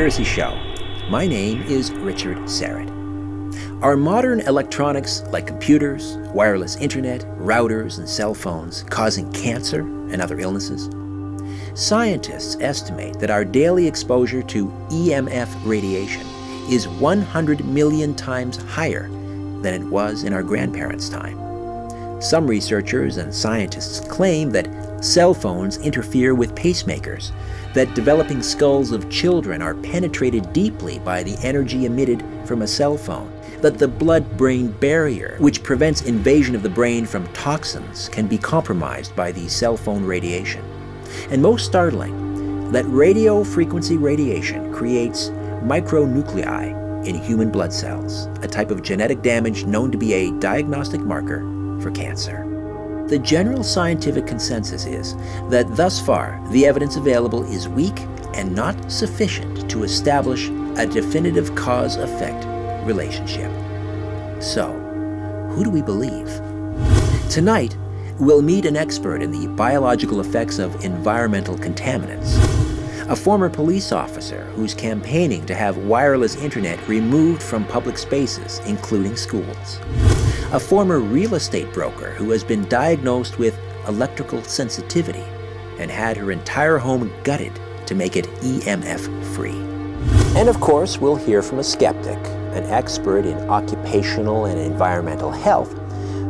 Conspiracy Show. My name is Richard Syrett. Are modern electronics like computers, wireless internet, routers, and cell phones causing cancer and other illnesses? Scientists estimate that our daily exposure to EMF radiation is 100 million times higher than it was in our grandparents' time. Some researchers and scientists claim that cell phones interfere with pacemakers, that developing skulls of children are penetrated deeply by the energy emitted from a cell phone, that the blood brain barrier, which prevents invasion of the brain from toxins, can be compromised by the cell phone radiation. And most startling, that radio frequency radiation creates micronuclei in human blood cells, a type of genetic damage known to be a diagnostic marker for cancer. The general scientific consensus is that thus far the evidence available is weak and not sufficient to establish a definitive cause effect relationship. So, who do we believe? Tonight, we'll meet an expert in the biological effects of environmental contaminants, a former police officer who's campaigning to have wireless internet removed from public spaces, including schools, a former real estate broker who has been diagnosed with electrical sensitivity and had her entire home gutted to make it EMF free. And of course, we'll hear from a skeptic, an expert in occupational and environmental health,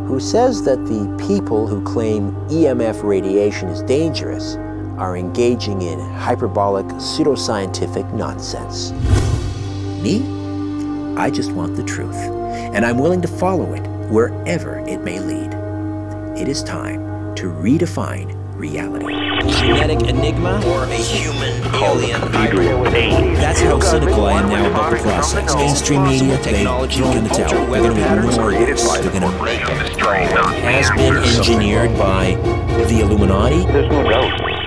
who says that the people who claim EMF radiation is dangerous are engaging in hyperbolic pseudoscientific nonsense. Me? I just want the truth, and I'm willing to follow it wherever it may lead. It is time to redefine reality. Genetic enigma or a human alien? That's how cynical I am now about the process. Mainstream media, technology, going to tell. They're going to ignore this. They're going to. Has been engineered by the Illuminati.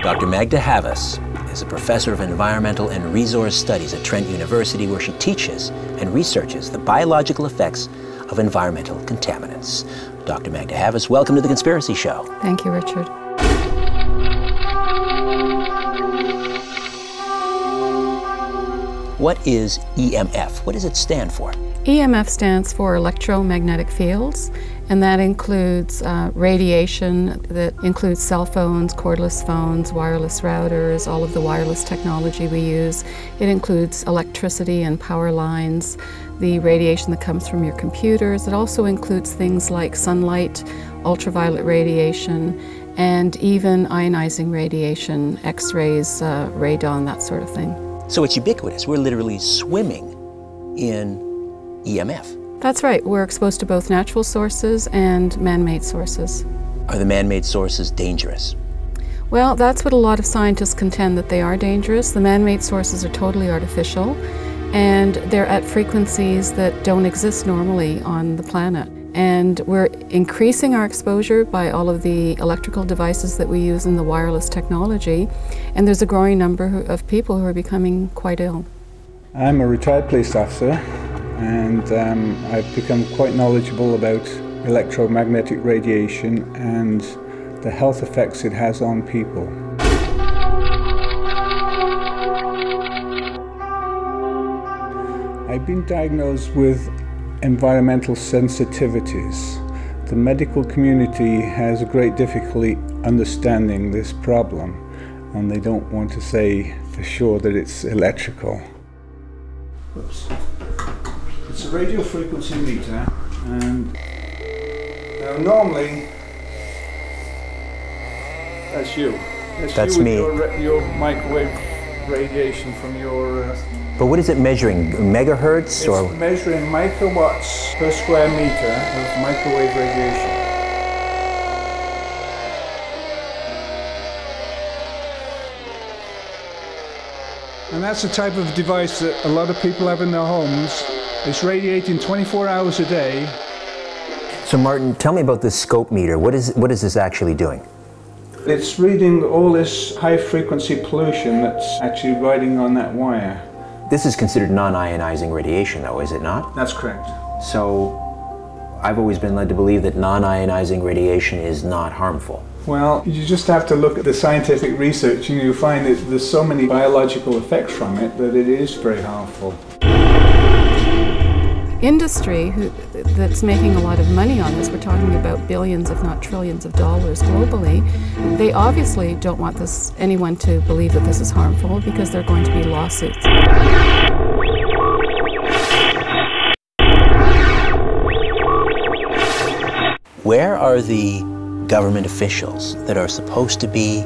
Dr. Magda Havas is a professor of environmental and resource studies at Trent University, where she teaches and researches the biological effects of environmental contaminants. Dr. Magda Havas, welcome to The Conspiracy Show. Thank you, Richard. What is EMF? What does it stand for? EMF stands for electromagnetic fields, and that includes uh, radiation, that includes cell phones, cordless phones, wireless routers, all of the wireless technology we use. It includes electricity and power lines, the radiation that comes from your computers. It also includes things like sunlight, ultraviolet radiation, and even ionizing radiation, X-rays, uh, radon, that sort of thing. So it's ubiquitous. We're literally swimming in EMF. That's right. We're exposed to both natural sources and man-made sources. Are the man-made sources dangerous? Well, that's what a lot of scientists contend that they are dangerous. The man-made sources are totally artificial and they're at frequencies that don't exist normally on the planet. And we're increasing our exposure by all of the electrical devices that we use in the wireless technology. And there's a growing number of people who are becoming quite ill. I'm a retired police officer and um, I've become quite knowledgeable about electromagnetic radiation and the health effects it has on people. I've been diagnosed with environmental sensitivities. The medical community has a great difficulty understanding this problem and they don't want to say for sure that it's electrical. Oops. It's a radio frequency meter and now normally that's you. That's, That's you with me. Your, your microwave radiation from your uh, But what is it measuring? Megahertz It's or? measuring microwatts per square meter of microwave radiation. And that's the type of device that a lot of people have in their homes. It's radiating 24 hours a day. So Martin, tell me about this scope meter. What is what is this actually doing? It's reading all this high frequency pollution that's actually riding on that wire. This is considered non-ionizing radiation, though, is it not? That's correct. So, I've always been led to believe that non-ionizing radiation is not harmful. Well, you just have to look at the scientific research and you find that there's so many biological effects from it that it is very harmful. Industry who, that's making a lot of money on this, we're talking about billions, if not trillions of dollars globally, they obviously don't want this anyone to believe that this is harmful because there are going to be lawsuits. Where are the government officials that are supposed to be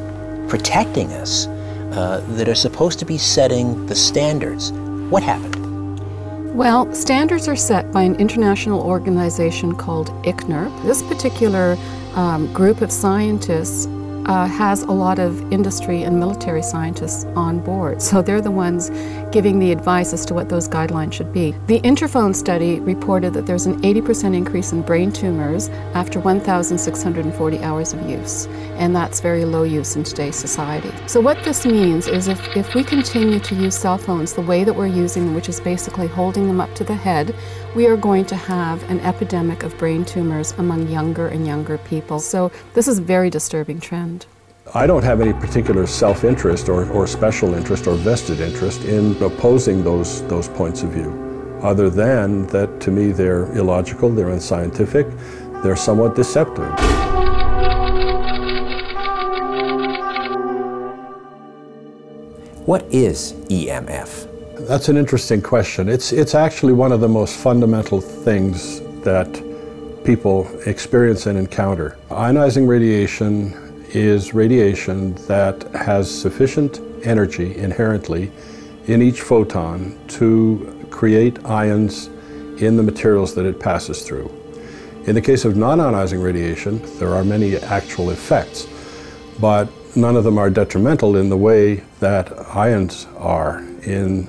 protecting us, uh, that are supposed to be setting the standards? What happened? Well, standards are set by an international organization called ICNIRP. This particular um, group of scientists uh, has a lot of industry and military scientists on board. So they're the ones giving the advice as to what those guidelines should be. The Interphone study reported that there's an 80% increase in brain tumors after 1,640 hours of use, and that's very low use in today's society. So what this means is if, if we continue to use cell phones the way that we're using them, which is basically holding them up to the head, we are going to have an epidemic of brain tumors among younger and younger people. So this is a very disturbing trend. I don't have any particular self-interest or, or special interest or vested interest in opposing those, those points of view, other than that to me they're illogical, they're unscientific, they're somewhat deceptive. What is EMF? That's an interesting question. It's, it's actually one of the most fundamental things that people experience and encounter. Ionizing radiation is radiation that has sufficient energy inherently in each photon to create ions in the materials that it passes through. In the case of non-ionizing radiation, there are many actual effects, but none of them are detrimental in the way that ions are in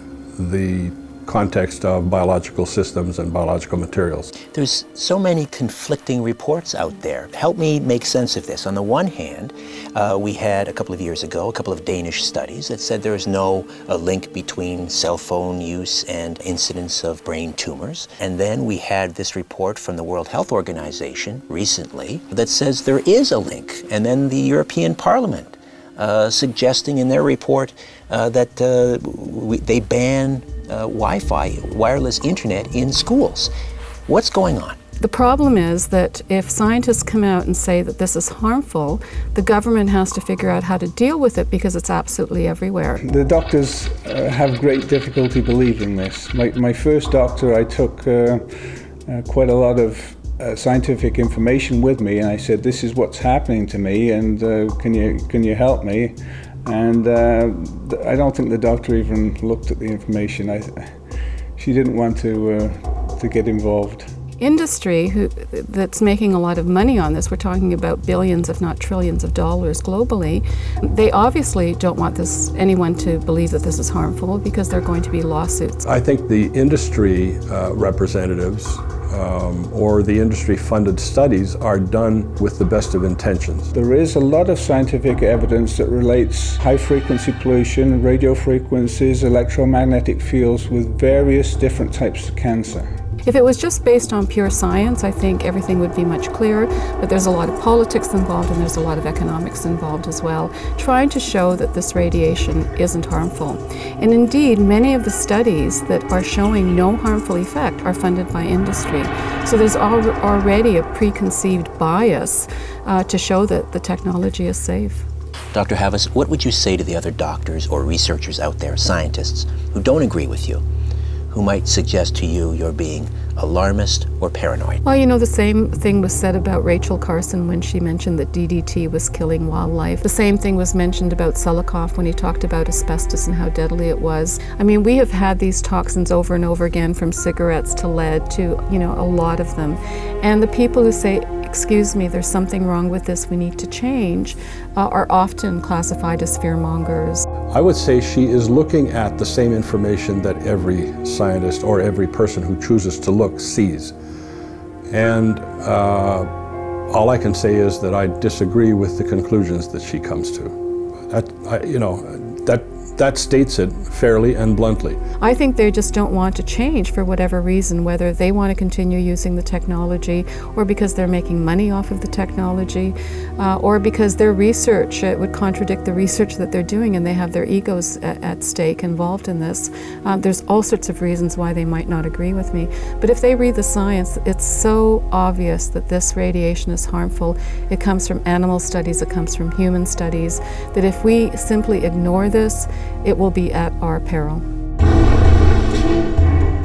the context of biological systems and biological materials. There's so many conflicting reports out there. Help me make sense of this. On the one hand, uh, we had a couple of years ago a couple of Danish studies that said there is no uh, link between cell phone use and incidence of brain tumors. And then we had this report from the World Health Organization recently that says there is a link. And then the European Parliament uh, suggesting in their report uh, that uh, we, they ban uh, Wi-Fi, wireless internet in schools. What's going on? The problem is that if scientists come out and say that this is harmful, the government has to figure out how to deal with it because it's absolutely everywhere. The doctors uh, have great difficulty believing this. My, my first doctor, I took uh, uh, quite a lot of uh, scientific information with me, and I said, "This is what's happening to me, and uh, can you can you help me?" And uh, I don't think the doctor even looked at the information. I, she didn't want to, uh, to get involved. Industry who, that's making a lot of money on this, we're talking about billions, if not trillions of dollars globally, they obviously don't want this anyone to believe that this is harmful because there are going to be lawsuits. I think the industry uh, representatives um, or the industry funded studies are done with the best of intentions. There is a lot of scientific evidence that relates high frequency pollution, radio frequencies, electromagnetic fields with various different types of cancer. If it was just based on pure science, I think everything would be much clearer, but there's a lot of politics involved and there's a lot of economics involved as well, trying to show that this radiation isn't harmful. And indeed, many of the studies that are showing no harmful effect are funded by industry. So there's al already a preconceived bias uh, to show that the technology is safe. Dr. Havas, what would you say to the other doctors or researchers out there, scientists, who don't agree with you? Who might suggest to you you're being alarmist or paranoid. Well, you know, the same thing was said about Rachel Carson when she mentioned that DDT was killing wildlife. The same thing was mentioned about Selikoff when he talked about asbestos and how deadly it was. I mean, we have had these toxins over and over again from cigarettes to lead to, you know, a lot of them. And the people who say, excuse me, there's something wrong with this, we need to change, uh, are often classified as fearmongers. I would say she is looking at the same information that every scientist or every person who chooses to look sees. And uh, all I can say is that I disagree with the conclusions that she comes to. That, I, you know, that that states it fairly and bluntly. I think they just don't want to change for whatever reason, whether they want to continue using the technology or because they're making money off of the technology uh, or because their research it would contradict the research that they're doing and they have their egos at, at stake involved in this. Uh, there's all sorts of reasons why they might not agree with me. But if they read the science, it's so obvious that this radiation is harmful. It comes from animal studies, it comes from human studies, that if we simply ignore this, it will be at our peril.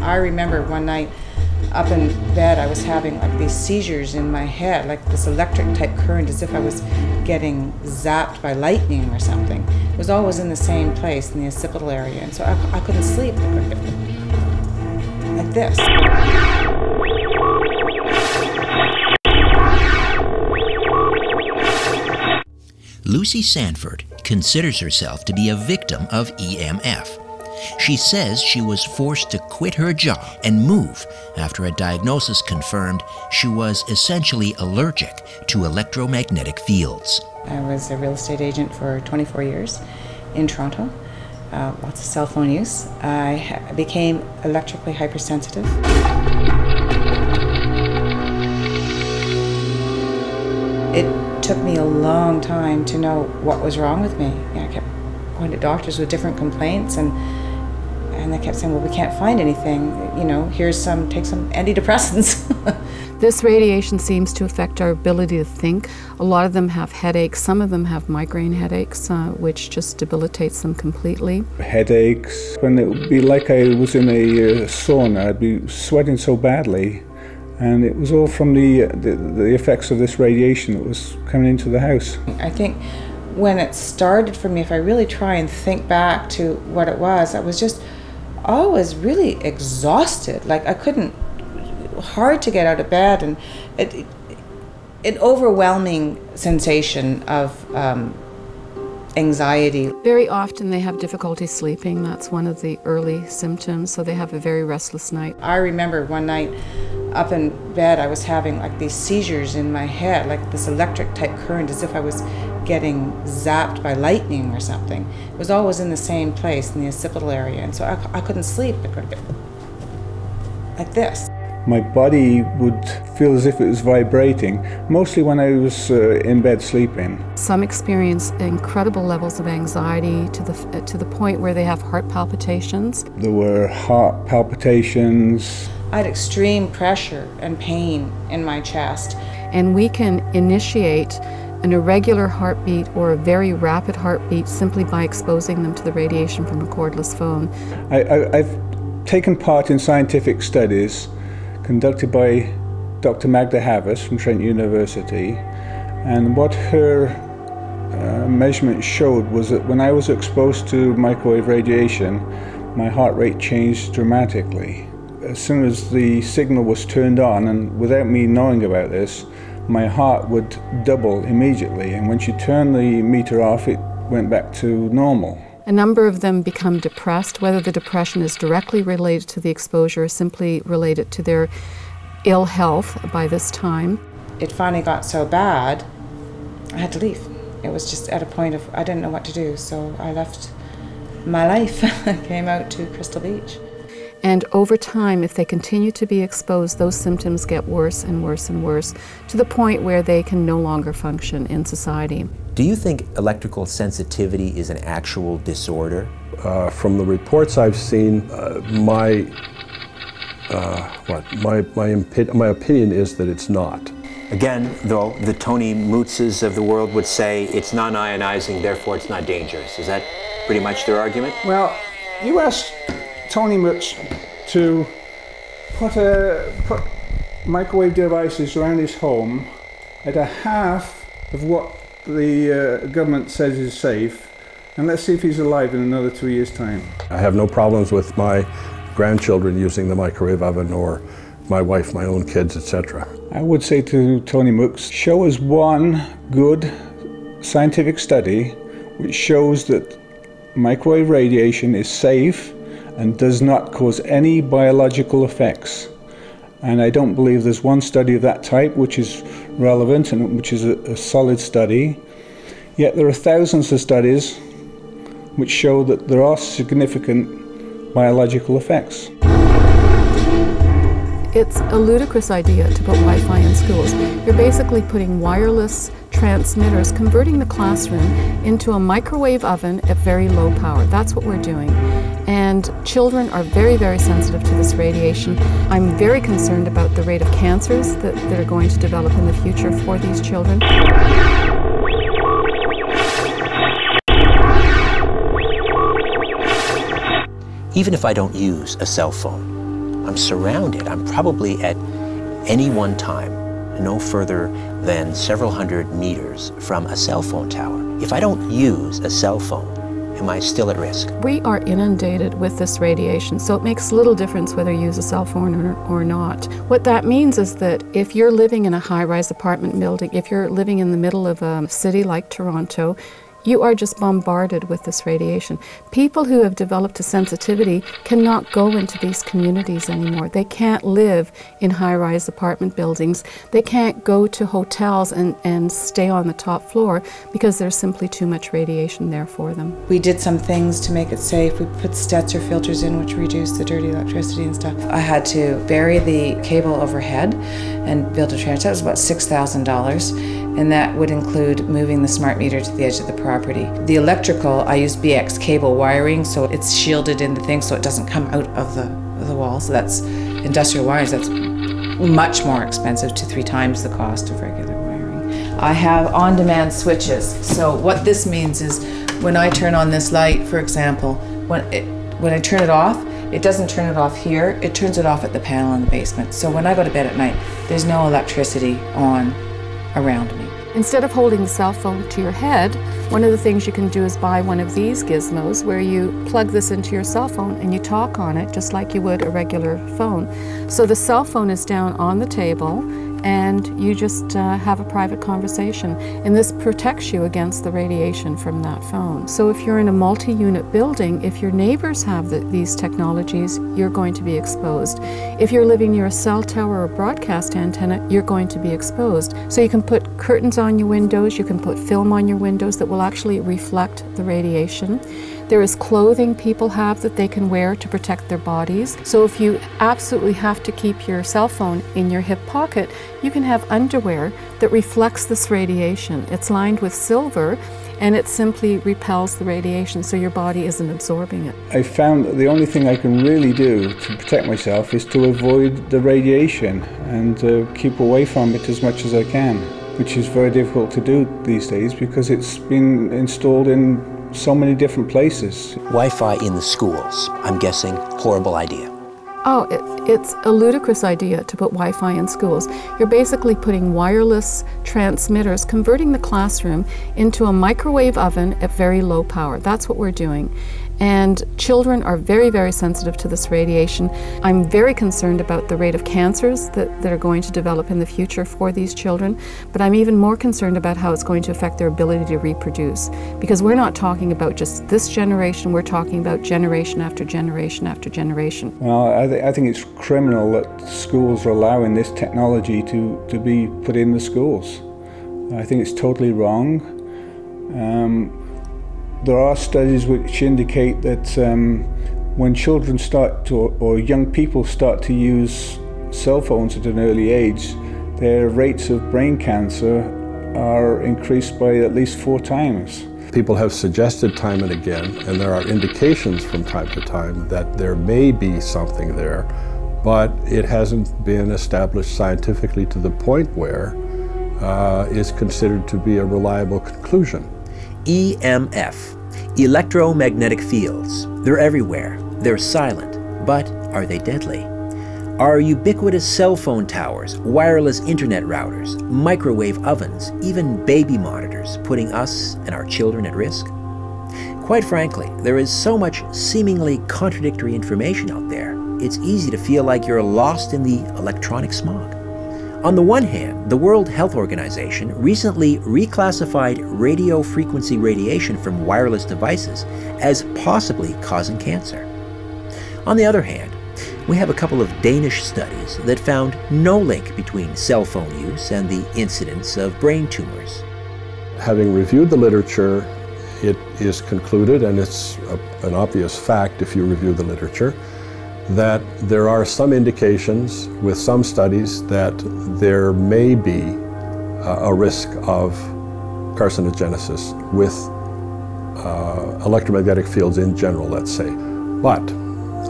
I remember one night up in bed, I was having like these seizures in my head, like this electric type current, as if I was getting zapped by lightning or something. It was always in the same place, in the occipital area, and so I, I couldn't sleep. Like this. Lucy Sanford considers herself to be a victim of EMF. She says she was forced to quit her job and move after a diagnosis confirmed she was essentially allergic to electromagnetic fields. I was a real estate agent for 24 years in Toronto, uh, lots of cell phone use. I became electrically hypersensitive. Took me a long time to know what was wrong with me. You know, I kept going to doctors with different complaints and and they kept saying, well, we can't find anything. You know, here's some, take some antidepressants. this radiation seems to affect our ability to think. A lot of them have headaches. Some of them have migraine headaches, uh, which just debilitates them completely. Headaches. When it would be like I was in a uh, sauna, I'd be sweating so badly. And it was all from the, uh, the, the effects of this radiation that was coming into the house. I think when it started for me, if I really try and think back to what it was, I was just I was really exhausted. Like I couldn't, hard to get out of bed, and it, it an overwhelming sensation of um, anxiety. Very often they have difficulty sleeping. That's one of the early symptoms. So they have a very restless night. I remember one night up in bed, I was having like these seizures in my head, like this electric type current, as if I was getting zapped by lightning or something. It was always in the same place, in the occipital area, and so I, I couldn't sleep. I could like this. My body would feel as if it was vibrating, mostly when I was uh, in bed sleeping. Some experience incredible levels of anxiety to the, to the point where they have heart palpitations. There were heart palpitations. I had extreme pressure and pain in my chest. And we can initiate an irregular heartbeat or a very rapid heartbeat simply by exposing them to the radiation from a cordless phone. I, have taken part in scientific studies conducted by Dr. Magda Havas from Trent University, and what her uh, measurement showed was that when I was exposed to microwave radiation, my heart rate changed dramatically. As soon as the signal was turned on, and without me knowing about this, my heart would double immediately. And when she turned the meter off, it went back to normal. A number of them become depressed, whether the depression is directly related to the exposure or simply related to their ill health by this time. It finally got so bad, I had to leave. It was just at a point of I didn't know what to do, so I left my life. I came out to Crystal Beach. And over time, if they continue to be exposed, those symptoms get worse and worse and worse to the point where they can no longer function in society. Do you think electrical sensitivity is an actual disorder? Uh, from the reports I've seen, uh, my uh, what my my, my opinion is that it's not. Again, though, the Tony Mootses of the world would say it's non-ionizing, therefore it's not dangerous. Is that pretty much their argument? Well, you asked Tony Moots to put, a, put microwave devices around his home at a half of what the uh, government says is safe, and let's see if he's alive in another two years' time. I have no problems with my grandchildren using the microwave oven or my wife, my own kids, etc. I would say to Tony Mooks, show us one good scientific study which shows that microwave radiation is safe and does not cause any biological effects. And I don't believe there's one study of that type which is relevant and which is a, a solid study. Yet there are thousands of studies which show that there are significant biological effects. It's a ludicrous idea to put Wi Fi in schools. You're basically putting wireless transmitters, converting the classroom into a microwave oven at very low power. That's what we're doing. And children are very, very sensitive to this radiation. I'm very concerned about the rate of cancers that, that are going to develop in the future for these children. Even if I don't use a cell phone, I'm surrounded. I'm probably at any one time no further than several hundred meters from a cell phone tower. If I don't use a cell phone, am I still at risk? We are inundated with this radiation, so it makes little difference whether you use a cell phone or, or not. What that means is that if you're living in a high rise apartment building, if you're living in the middle of a city like Toronto, you are just bombarded with this radiation. People who have developed a sensitivity cannot go into these communities anymore. They can't live in high rise apartment buildings. They can't go to hotels and, and stay on the top floor because there's simply too much radiation there for them. We did some things to make it safe. We put Stetzer filters in, which reduce the dirty electricity and stuff. I had to bury the cable overhead and build a trench. That was about $6,000 and that would include moving the smart meter to the edge of the property. The electrical, I use BX cable wiring, so it's shielded in the thing so it doesn't come out of the, of the wall. So that's industrial wires, that's much more expensive, to three times the cost of regular wiring. I have on-demand switches. So what this means is when I turn on this light, for example, when it, when I turn it off, it doesn't turn it off here, it turns it off at the panel in the basement. So when I go to bed at night, there's no electricity on around me. Instead of holding the cell phone to your head, one of the things you can do is buy one of these gizmos where you plug this into your cell phone and you talk on it just like you would a regular phone. So the cell phone is down on the table and you just uh, have a private conversation. And this protects you against the radiation from that phone. So if you're in a multi unit building, if your neighbors have the, these technologies, you're going to be exposed. If you're living near a cell tower or broadcast antenna, you're going to be exposed. So you can put curtains on your windows, you can put film on your windows that will actually reflect the radiation. There is clothing people have that they can wear to protect their bodies. So if you absolutely have to keep your cell phone in your hip pocket, you can have underwear that reflects this radiation. It's lined with silver and it simply repels the radiation so your body isn't absorbing it. I found that the only thing I can really do to protect myself is to avoid the radiation and uh, keep away from it as much as I can, which is very difficult to do these days because it's been installed in so many different places. Wi Fi in the schools, I'm guessing, horrible idea. Oh, it, it's a ludicrous idea to put Wi Fi in schools. You're basically putting wireless transmitters, converting the classroom into a microwave oven at very low power. That's what we're doing. And children are very, very sensitive to this radiation. I'm very concerned about the rate of cancers that, that are going to develop in the future for these children, but I'm even more concerned about how it's going to affect their ability to reproduce. Because we're not talking about just this generation, we're talking about generation after generation after generation. Well, I, th- I think it's criminal that schools are allowing this technology to, to be put in the schools. I think it's totally wrong. Um, there are studies which indicate that um, when children start to, or young people start to use cell phones at an early age, their rates of brain cancer are increased by at least four times. People have suggested time and again, and there are indications from time to time that there may be something there, but it hasn't been established scientifically to the point where uh, is considered to be a reliable conclusion. EMF, electromagnetic fields. They're everywhere. They're silent, but are they deadly? Are ubiquitous cell phone towers, wireless internet routers, microwave ovens, even baby monitors putting us and our children at risk? Quite frankly, there is so much seemingly contradictory information out there, it's easy to feel like you're lost in the electronic smog. On the one hand, the World Health Organization recently reclassified radio frequency radiation from wireless devices as possibly causing cancer. On the other hand, we have a couple of Danish studies that found no link between cell phone use and the incidence of brain tumors. Having reviewed the literature, it is concluded, and it's a, an obvious fact if you review the literature, that there are some indications with some studies that there may be a risk of carcinogenesis with uh, electromagnetic fields in general, let's say. But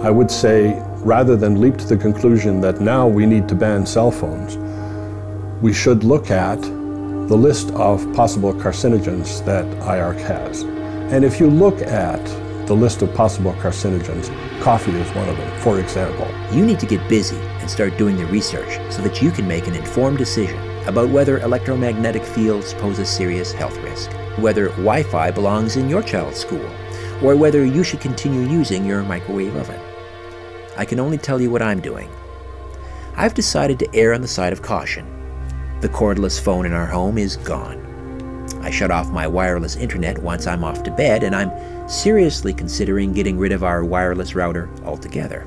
I would say rather than leap to the conclusion that now we need to ban cell phones, we should look at the list of possible carcinogens that IARC has. And if you look at the list of possible carcinogens, coffee is one of them, for example. You need to get busy and start doing the research so that you can make an informed decision about whether electromagnetic fields pose a serious health risk, whether Wi Fi belongs in your child's school, or whether you should continue using your microwave oven. I can only tell you what I'm doing. I've decided to err on the side of caution. The cordless phone in our home is gone. I shut off my wireless internet once I'm off to bed, and I'm seriously considering getting rid of our wireless router altogether.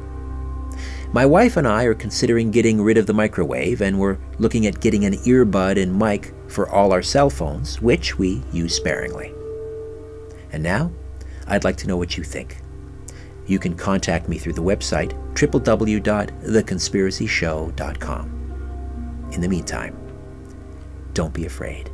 My wife and I are considering getting rid of the microwave, and we're looking at getting an earbud and mic for all our cell phones, which we use sparingly. And now, I'd like to know what you think. You can contact me through the website www.theconspiracyshow.com. In the meantime, don't be afraid.